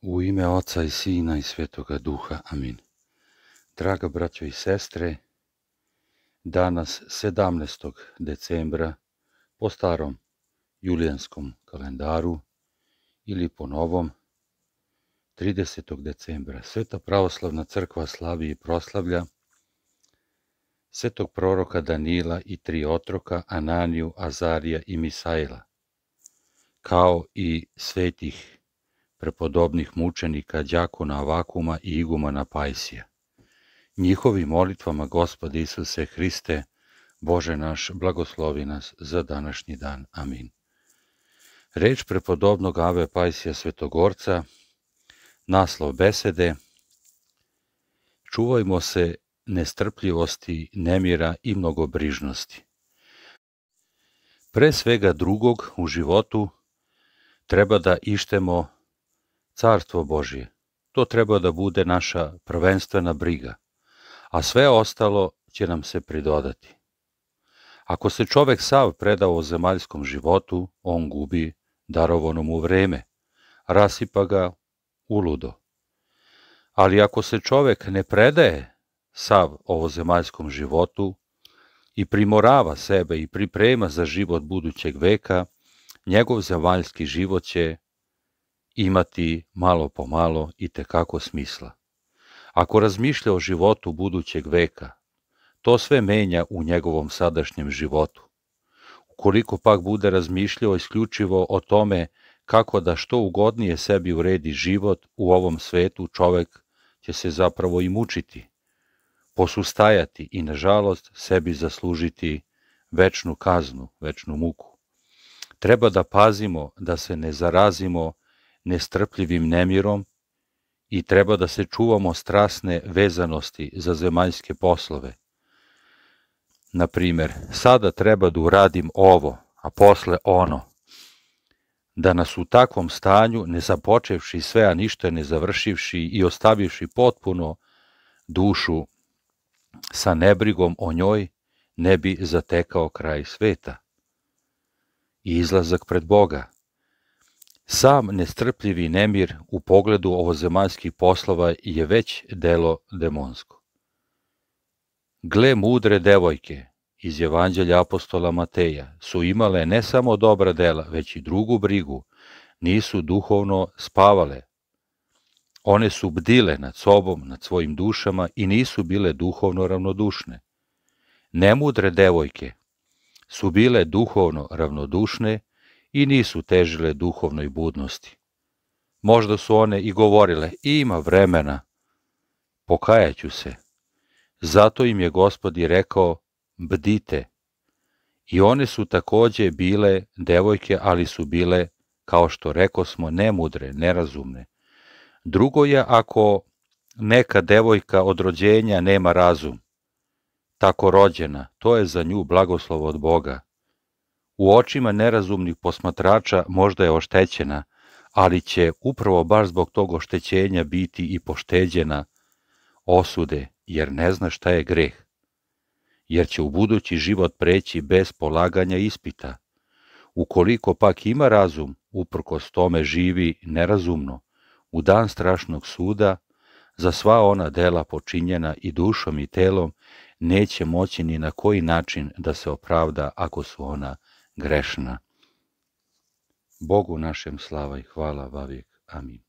U ime Oca i Sina i Svetoga Duha. Amin. Draga braćo i sestre, danas 17. decembra po starom julijanskom kalendaru ili po novom 30. decembra Sveta pravoslavna crkva slavi i proslavlja svetog proroka Danila i tri otroka Ananiju, Azarija i Misaila, kao i svetih prepodobnih mučenika Đakona Avakuma i Igumana Pajsija. Njihovim molitvama Gospod Isuse Hriste, Bože naš, blagoslovi nas za današnji dan. Amin. Reč prepodobnog Ave Pajsija Svetogorca, naslov besede, čuvajmo se nestrpljivosti, nemira i mnogobrižnosti. Pre svega drugog u životu treba da ištemo carstvo Božje. To treba da bude naša prvenstvena briga, a sve ostalo će nam se pridodati. Ako se čovek sav predao o zemaljskom životu, on gubi darovano mu vreme, rasipa ga uludo. Ali ako se čovek ne predaje sav ovozemaljskom životu i primorava sebe i priprema za život budućeg veka, njegov zemaljski život će imati malo po malo i tekako smisla. Ako razmišlja o životu budućeg veka, to sve menja u njegovom sadašnjem životu. Ukoliko pak bude razmišljao isključivo o tome kako da što ugodnije sebi uredi život u ovom svetu, čovek će se zapravo i mučiti, posustajati i, nažalost, sebi zaslužiti večnu kaznu, večnu muku. Treba da pazimo da se ne zarazimo nestrpljivim nemirom i treba da se čuvamo strasne vezanosti za zemaljske poslove. Na primer, sada treba da uradim ovo, a posle ono. Da nas u takvom stanju, ne započevši sve, a ništa ne završivši i ostavivši potpuno dušu sa nebrigom o njoj, ne bi zatekao kraj sveta. I izlazak pred Boga, Sam nestrpljivi nemir u pogledu ovozemaljskih poslova je već delo demonsko. Gle mudre devojke iz Evanđelja apostola Mateja su imale ne samo dobra dela, već i drugu brigu, nisu duhovno spavale. One su bdile nad sobom, nad svojim dušama i nisu bile duhovno ravnodušne. Nemudre devojke su bile duhovno ravnodušne i nisu težile duhovnoj budnosti. Možda su one i govorile, ima vremena, pokajaću se. Zato im je gospod i rekao, bdite. I one su takođe bile devojke, ali su bile, kao što reko smo, nemudre, nerazumne. Drugo je ako neka devojka od rođenja nema razum, tako rođena, to je za nju blagoslov od Boga, u očima nerazumnih posmatrača možda je oštećena, ali će upravo baš zbog tog oštećenja biti i pošteđena osude, jer ne zna šta je greh. Jer će u budući život preći bez polaganja ispita. Ukoliko pak ima razum, uprkos tome živi nerazumno, u dan strašnog suda, za sva ona dela počinjena i dušom i telom, neće moći ni na koji način da se opravda ako su ona grešna. Bogu našem slava i hvala vavijek. Amin.